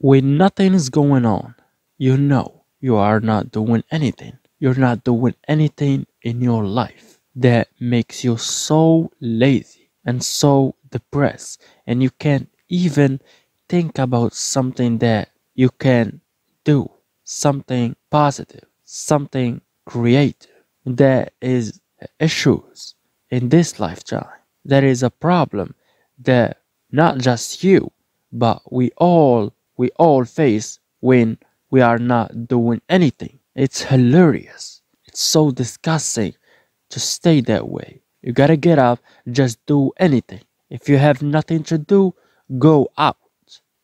when nothing is going on, you know you are not doing anything. You're not doing anything in your life that makes you so lazy and so depressed, and you can't even think about something that you can do, something positive, something creative. There is issues in this lifetime. There is a problem that not just you, but we all we all face when we are not doing anything. It's hilarious. It's so disgusting to stay that way. You gotta get up, just do anything. If you have nothing to do, go out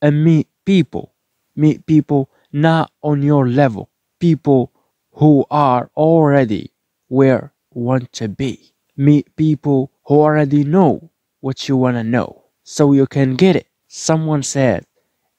and meet people. Meet people not on your level, people who are already where you want to be. Meet people who already know what you want to know so you can get it. Someone said,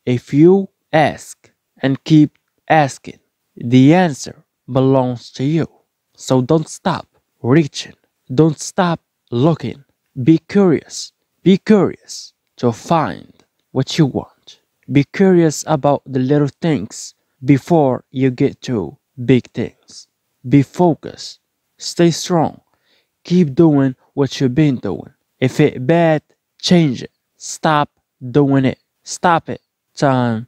if you ask and keep asking, the answer belongs to you. So don't stop reaching. Don't stop looking. Be curious. Be curious to find what you want. Be curious about the little things before you get to big things. Be focused. Stay strong. Keep doing what you've been doing. If it bad, change it. Stop doing it. Stop it. Time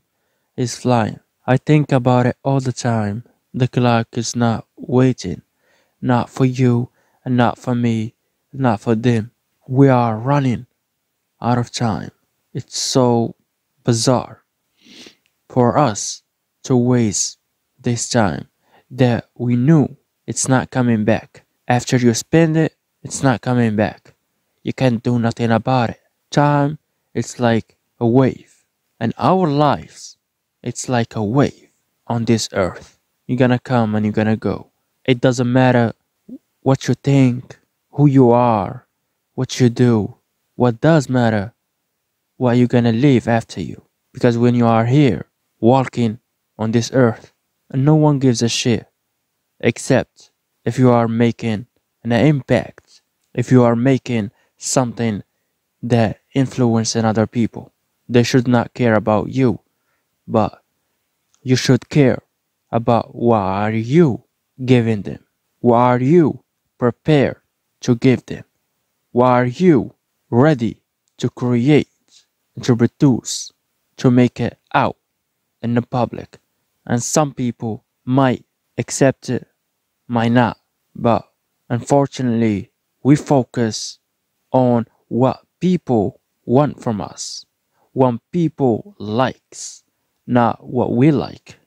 is flying. I think about it all the time. The clock is not waiting. Not for you and not for me, not for them. We are running out of time. It's so bizarre for us to waste this time that we knew it's not coming back. After you spend it, it's not coming back. You can't do nothing about it. Time is like a wave, and our lives, it's like a wave on this earth. You're gonna come and you're gonna go. It doesn't matter what you think, who you are, what you do. What does matter, what you're gonna leave after you. Because when you are here, walking on this earth, no one gives a shit except if you are making an impact, if you are making something that influencing other people. They should not care about you, but you should care about what are you giving them? What are you prepared to give them? What are you ready to create, to produce, to make it out in the public? And some people might accept it, might not. But unfortunately, we focus on what people want from us, what people likes, not what we like.